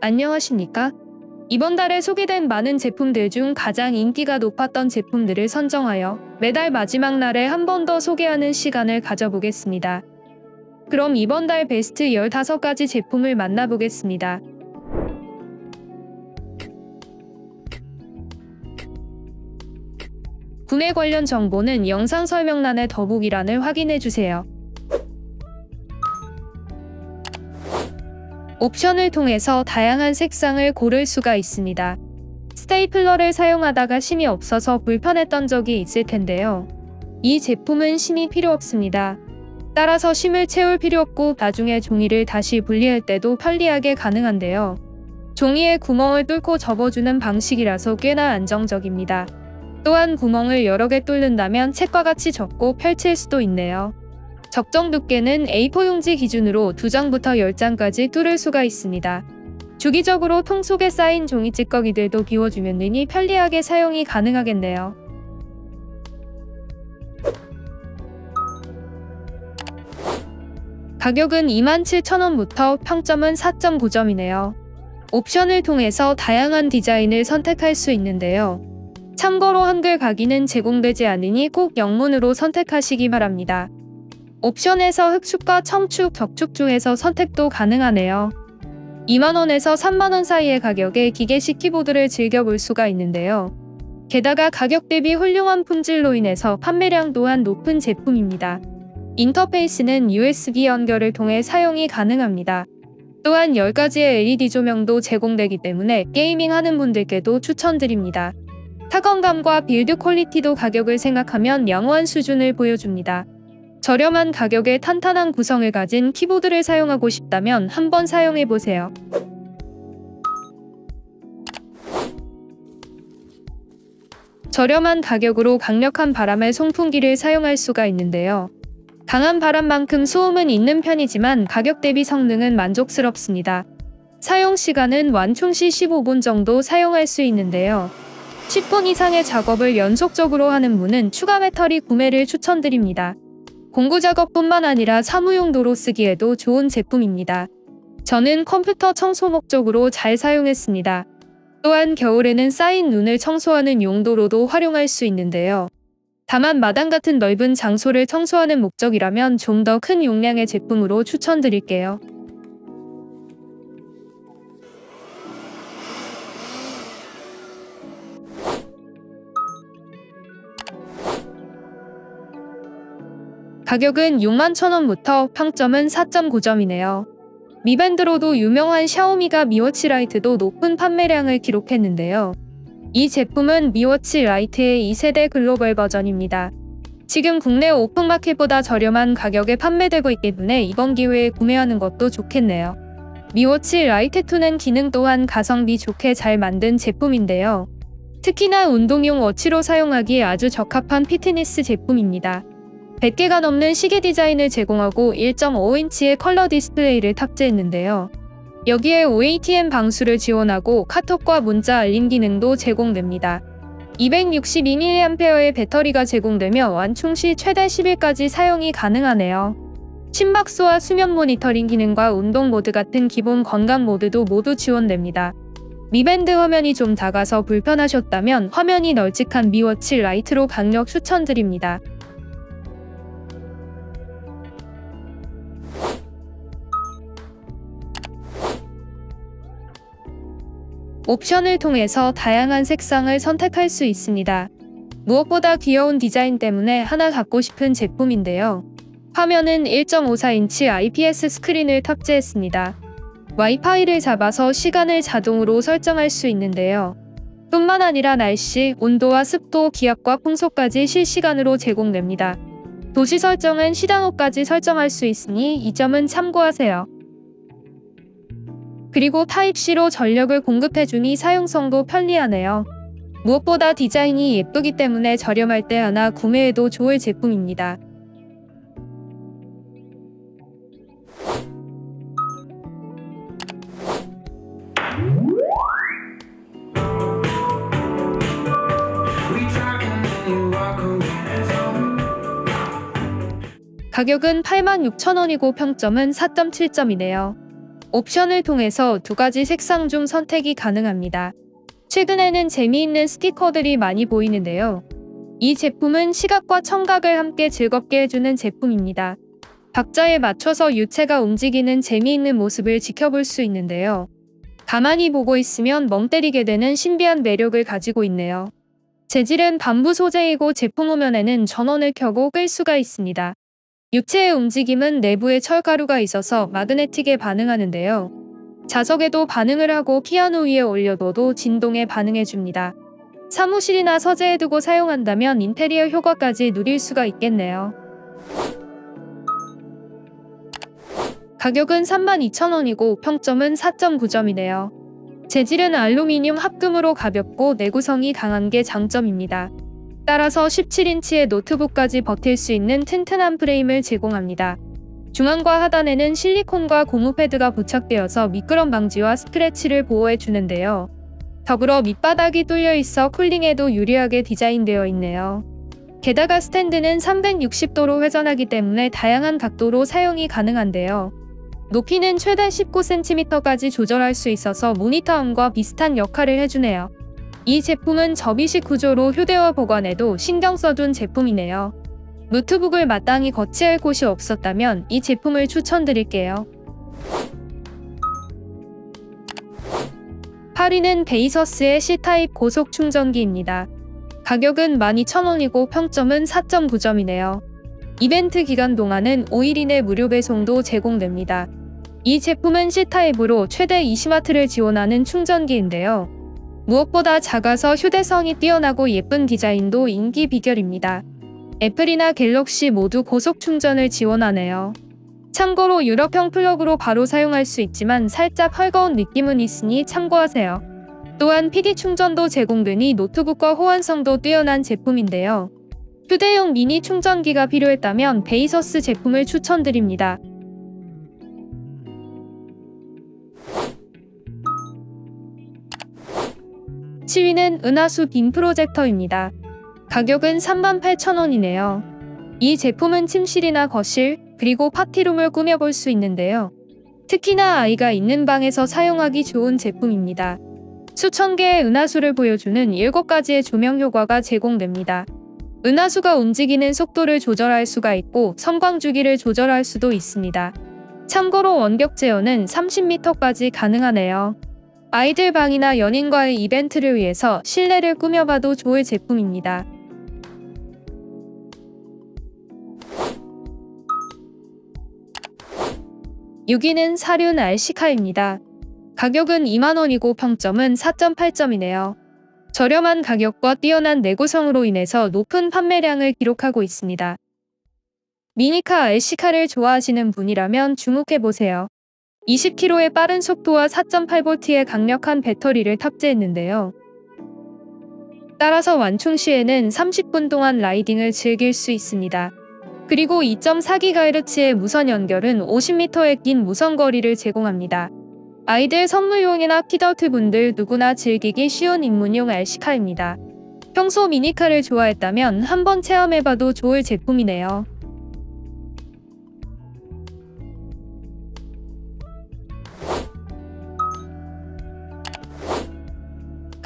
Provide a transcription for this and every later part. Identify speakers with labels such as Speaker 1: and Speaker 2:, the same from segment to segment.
Speaker 1: 안녕하십니까? 이번 달에 소개된 많은 제품들 중 가장 인기가 높았던 제품들을 선정하여 매달 마지막 날에 한 번 더 소개하는 시간을 가져보겠습니다. 그럼 이번 달 베스트 15가지 제품을 만나보겠습니다. 구매 관련 정보는 영상 설명란의 더보기란을 확인해주세요. 옵션을 통해서 다양한 색상을 고를 수가 있습니다. 스테이플러를 사용하다가 심이 없어서 불편했던 적이 있을 텐데요. 이 제품은 심이 필요 없습니다. 따라서 심을 채울 필요 없고 나중에 종이를 다시 분리할 때도 편리하게 가능한데요. 종이에 구멍을 뚫고 접어주는 방식이라서 꽤나 안정적입니다. 또한 구멍을 여러 개 뚫는다면 책과 같이 접고 펼칠 수도 있네요. 적정 두께는 A4 용지 기준으로 2장부터 10장까지 뚫을 수가 있습니다. 주기적으로 통 속에 쌓인 종이 찌꺼기들도 비워주면 능히 편리하게 사용이 가능하겠네요. 가격은 27,000원부터 평점은 4.9점이네요. 옵션을 통해서 다양한 디자인을 선택할 수 있는데요. 참고로 한글 각인은 제공되지 않으니 꼭 영문으로 선택하시기 바랍니다. 옵션에서 흑축과 청축, 적축 중에서 선택도 가능하네요. 2만원에서 3만원 사이의 가격에 기계식 키보드를 즐겨볼 수가 있는데요. 게다가 가격 대비 훌륭한 품질로 인해서 판매량 또한 높은 제품입니다. 인터페이스는 USB 연결을 통해 사용이 가능합니다. 또한 10가지의 LED 조명도 제공되기 때문에 gaming 하는 분들께도 추천드립니다. 타건감과 build quality도 가격을 생각하면 양호한 수준을 보여줍니다. 저렴한 가격에 탄탄한 구성을 가진 키보드를 사용하고 싶다면 한번 사용해보세요. 저렴한 가격으로 강력한 바람의 송풍기를 사용할 수가 있는데요. 강한 바람만큼 소음은 있는 편이지만 가격 대비 성능은 만족스럽습니다. 사용 시간은 완충 시 15분 정도 사용할 수 있는데요. 10분 이상의 작업을 연속적으로 하는 분은 추가 배터리 구매를 추천드립니다. 공구 작업뿐만 아니라 사무용도로 쓰기에도 좋은 제품입니다. 저는 컴퓨터 청소 목적으로 잘 사용했습니다. 또한 겨울에는 쌓인 눈을 청소하는 용도로도 활용할 수 있는데요. 다만 마당 같은 넓은 장소를 청소하는 목적이라면 좀 더 큰 용량의 제품으로 추천드릴게요. 가격은 6만 1천원부터 평점은 4.9점이네요. 미밴드로도 유명한 샤오미가 미워치 라이트도 높은 판매량을 기록했는데요. 이 제품은 미워치 라이트의 2세대 글로벌 버전입니다. 지금 국내 오픈마켓보다 저렴한 가격에 판매되고 있기 때문에 이번 기회에 구매하는 것도 좋겠네요. 미워치 라이트2는 기능 또한 가성비 좋게 잘 만든 제품인데요. 특히나 운동용 워치로 사용하기에 아주 적합한 피트니스 제품입니다. 100개가 넘는 시계 디자인을 제공하고 1.5인치의 컬러 디스플레이를 탑재했는데요. 여기에 5ATM 방수를 지원하고 카톡과 문자 알림 기능도 제공됩니다. 262mAh의 배터리가 제공되며 완충 시 최대 10일까지 사용이 가능하네요. 심박수와 수면 모니터링 기능과 운동 모드 같은 기본 건강 모드도 모두 지원됩니다. 미밴드 화면이 좀 작아서 불편하셨다면 화면이 널찍한 미워치 라이트로 강력 추천드립니다. 옵션을 통해서 다양한 색상을 선택할 수 있습니다. 무엇보다 귀여운 디자인 때문에 하나 갖고 싶은 제품인데요. 화면은 1.54인치 IPS 스크린을 탑재했습니다. 와이파이를 잡아서 시간을 자동으로 설정할 수 있는데요. 뿐만 아니라 날씨, 온도와 습도, 기압과 풍속까지 실시간으로 제공됩니다. 도시 설정은 시단호까지 설정할 수 있으니 이 점은 참고하세요. 그리고 타입C로 전력을 공급해주니 사용성도 편리하네요. 무엇보다 디자인이 예쁘기 때문에 저렴할 때 하나 구매해도 좋을 제품입니다. 가격은 86,000원이고 평점은 4.7점이네요. 옵션을 통해서 두 가지 색상 중 선택이 가능합니다. 최근에는 재미있는 스티커들이 많이 보이는데요. 이 제품은 시각과 청각을 함께 즐겁게 해주는 제품입니다. 박자에 맞춰서 유체가 움직이는 재미있는 모습을 지켜볼 수 있는데요. 가만히 보고 있으면 멍 때리게 되는 신비한 매력을 가지고 있네요. 재질은 밤부 소재이고 제품 후면에는 전원을 켜고 끌 수가 있습니다. 육체의 움직임은 내부에 철가루가 있어서 마그네틱에 반응하는데요. 자석에도 반응을 하고 피아노 위에 올려둬도 진동에 반응해줍니다. 사무실이나 서재에 두고 사용한다면 인테리어 효과까지 누릴 수가 있겠네요. 가격은 32,000원이고 평점은 4.9점이네요. 재질은 알루미늄 합금으로 가볍고 내구성이 강한 게 장점입니다. 따라서 17인치의 노트북까지 버틸 수 있는 튼튼한 프레임을 제공합니다. 중앙과 하단에는 실리콘과 고무 패드가 부착되어서 미끄럼 방지와 스크래치를 보호해 주는데요. 더불어 밑바닥이 뚫려 있어 쿨링에도 유리하게 디자인되어 있네요. 게다가 스탠드는 360도로 회전하기 때문에 다양한 각도로 사용이 가능한데요. 높이는 최대 19cm까지 조절할 수 있어서 모니터암과 비슷한 역할을 해주네요. 이 제품은 접이식 구조로 휴대와 보관에도 신경 써둔 제품이네요. 노트북을 마땅히 거치할 곳이 없었다면 이 제품을 추천드릴게요. 8위는 베이서스의 C타입 고속 충전기입니다. 가격은 12,000원이고 평점은 4.9점이네요. 이벤트 기간 동안은 5일 이내 무료 배송도 제공됩니다. 이 제품은 C타입으로 최대 20W를 지원하는 충전기인데요. 무엇보다 작아서 휴대성이 뛰어나고 예쁜 디자인도 인기 비결입니다. 애플이나 갤럭시 모두 고속 충전을 지원하네요. 참고로 유럽형 플러그로 바로 사용할 수 있지만 살짝 헐거운 느낌은 있으니 참고하세요. 또한 PD 충전도 제공되니 노트북과 호환성도 뛰어난 제품인데요. 휴대용 미니 충전기가 필요했다면 베이서스 제품을 추천드립니다. 7위는 은하수 빔 프로젝터입니다. 가격은 38,000원이네요. 이 제품은 침실이나 거실, 그리고 파티룸을 꾸며볼 수 있는데요. 특히나 아이가 있는 방에서 사용하기 좋은 제품입니다. 수천 개의 은하수를 보여주는 7가지의 조명 효과가 제공됩니다. 은하수가 움직이는 속도를 조절할 수가 있고 성광 주기를 조절할 수도 있습니다. 참고로 원격 제어는 30m까지 가능하네요. 아이들 방이나 연인과의 이벤트를 위해서 실내를 꾸며봐도 좋을 제품입니다. (6위는) 사륜 알시카입니다. 가격은 2만원이고 평점은 4.8점이네요. 저렴한 가격과 뛰어난 내구성으로 인해서 높은 판매량을 기록하고 있습니다. 미니카 알시카를 좋아하시는 분이라면 주목해보세요. 20km의 빠른 속도와 4.8V의 강력한 배터리를 탑재했는데요. 따라서 완충 시에는 30분 동안 라이딩을 즐길 수 있습니다. 그리고 2.4GHz의 무선 연결은 50m의 긴 무선 거리를 제공합니다. 아이들 선물용이나 키더트 분들 누구나 즐기기 쉬운 입문용 RC카입니다. 평소 미니카를 좋아했다면 한번 체험해봐도 좋을 제품이네요.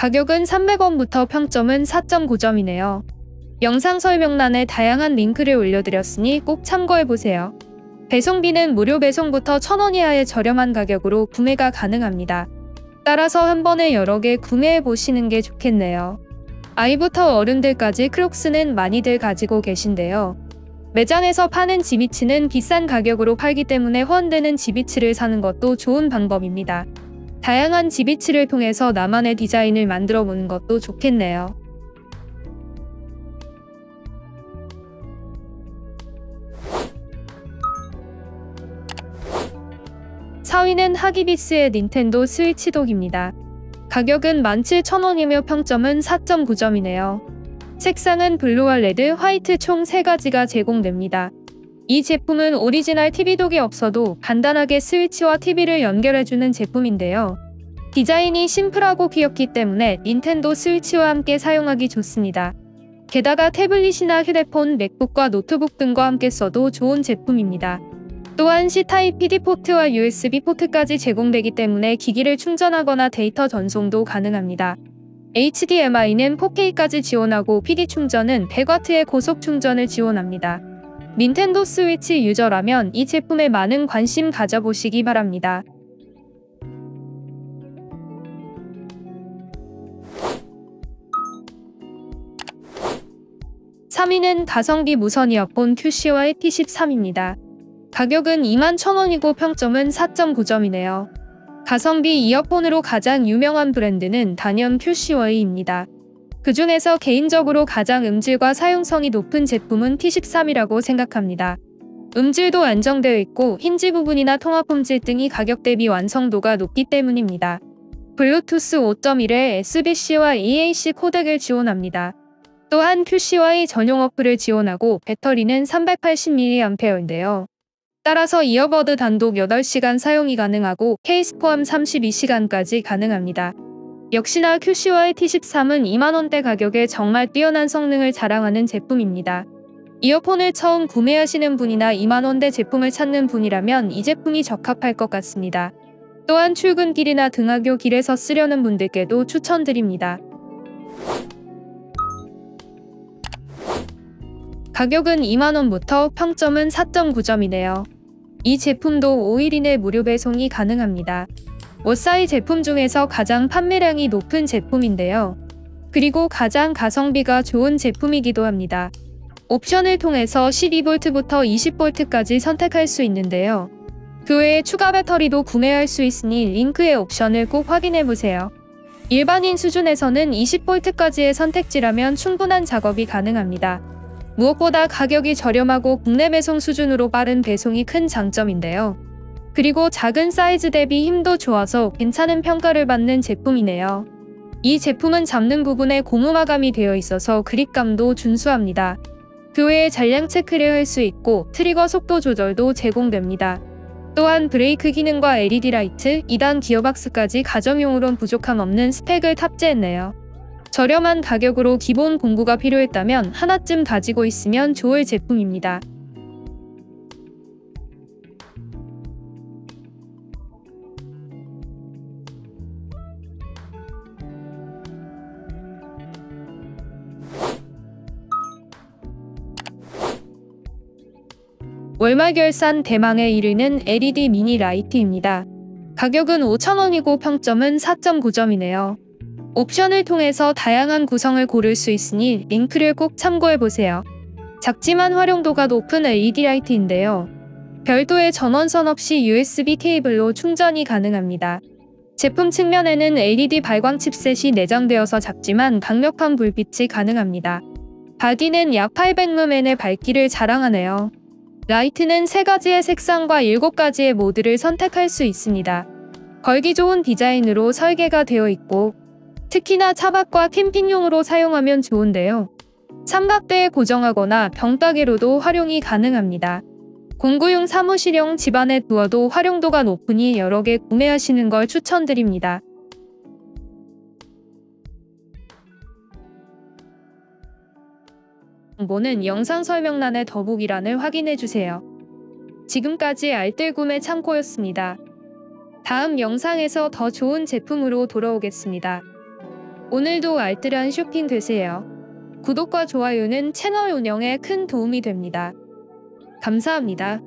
Speaker 1: 가격은 300원부터 평점은 4.9점이네요. 영상 설명란에 다양한 링크를 올려드렸으니 꼭 참고해보세요. 배송비는 무료 배송부터 1000원 이하의 저렴한 가격으로 구매가 가능합니다. 따라서 한 번에 여러 개 구매해보시는 게 좋겠네요. 아이부터 어른들까지 크록스는 많이들 가지고 계신데요. 매장에서 파는 지비치는 비싼 가격으로 팔기 때문에 후원되는 지비치를 사는 것도 좋은 방법입니다. 다양한 지비츠를 통해서 나만의 디자인을 만들어 보는 것도 좋겠네요. (4위는) 하기비스의 닌텐도 스위치 독입니다. 가격은 17,000원이며 평점은 4.9점이네요. 색상은 블루와 레드, 화이트 총 3가지가 제공됩니다. 이 제품은 오리지널 TV독이 없어도 간단하게 스위치와 TV를 연결해주는 제품인데요. 디자인이 심플하고 귀엽기 때문에 닌텐도 스위치와 함께 사용하기 좋습니다. 게다가 태블릿이나 휴대폰, 맥북과 노트북 등과 함께 써도 좋은 제품입니다. 또한 C타입 PD 포트와 USB 포트까지 제공되기 때문에 기기를 충전하거나 데이터 전송도 가능합니다. HDMI는 4K까지 지원하고 PD 충전은 100W의 고속 충전을 지원합니다. 닌텐도 스위치 유저라면 이 제품에 많은 관심 가져보시기 바랍니다. 3위는 가성비 무선 이어폰 QCY T13입니다. 가격은 21,000원이고 평점은 4.9점이네요. 가성비 이어폰으로 가장 유명한 브랜드는 단연 QCY입니다. 그 중에서 개인적으로 가장 음질과 사용성이 높은 제품은 T13이라고 생각합니다. 음질도 안정되어 있고 힌지 부분이나 통화 품질 등이 가격 대비 완성도가 높기 때문입니다. 블루투스 5.1에 SBC와 EAC 코덱을 지원합니다. 또한 QCY 전용 어플을 지원하고 배터리는 380mAh인데요. 따라서 이어버드 단독 8시간 사용이 가능하고 케이스 포함 32시간까지 가능합니다. 역시나 QCY T13은 2만원대 가격에 정말 뛰어난 성능을 자랑하는 제품입니다. 이어폰을 처음 구매하시는 분이나 2만원대 제품을 찾는 분이라면 이 제품이 적합할 것 같습니다. 또한 출근길이나 등하교 길에서 쓰려는 분들께도 추천드립니다. 가격은 2만원부터 평점은 4.9점이네요. 이 제품도 5일 이내 무료 배송이 가능합니다. 워사이 제품 중에서 가장 판매량이 높은 제품인데요. 그리고 가장 가성비가 좋은 제품이기도 합니다. 옵션을 통해서 12V부터 20V까지 선택할 수 있는데요. 그 외에 추가 배터리도 구매할 수 있으니 링크의 옵션을 꼭 확인해보세요. 일반인 수준에서는 20V까지의 선택지라면 충분한 작업이 가능합니다. 무엇보다 가격이 저렴하고 국내 배송 수준으로 빠른 배송이 큰 장점인데요. 그리고 작은 사이즈 대비 힘도 좋아서 괜찮은 평가를 받는 제품이네요. 이 제품은 잡는 부분에 고무 마감이 되어 있어서 그립감도 준수합니다. 그 외에 잔량 체크를 할 수 있고 트리거 속도 조절도 제공됩니다. 또한 브레이크 기능과 LED 라이트, 2단 기어박스까지 가정용으론 부족함 없는 스펙을 탑재했네요. 저렴한 가격으로 기본 공구가 필요했다면 하나쯤 가지고 있으면 좋을 제품입니다. 월말 결산 대망의 1위는 LED 미니 라이트입니다. 가격은 5,000원이고 평점은 4.9점이네요. 옵션을 통해서 다양한 구성을 고를 수 있으니 링크를 꼭 참고해보세요. 작지만 활용도가 높은 LED 라이트인데요. 별도의 전원선 없이 USB 케이블로 충전이 가능합니다. 제품 측면에는 LED 발광 칩셋이 내장되어서 작지만 강력한 불빛이 가능합니다. 바디는 약 800루멘의 밝기를 자랑하네요. 라이트는 3가지의 색상과 7가지의 모드를 선택할 수 있습니다. 걸기 좋은 디자인으로 설계가 되어 있고 특히나 차박과 캠핑용으로 사용하면 좋은데요. 삼각대에 고정하거나 병따개로도 활용이 가능합니다. 공구용 사무실용 집안에 두어도 활용도가 높으니 여러 개 구매하시는 걸 추천드립니다. 정보는 영상 설명란의 더보기란을 확인해주세요. 지금까지 알뜰 구매 창고였습니다. 다음 영상에서 더 좋은 제품으로 돌아오겠습니다. 오늘도 알뜰한 쇼핑 되세요. 구독과 좋아요는 채널 운영에 큰 도움이 됩니다. 감사합니다.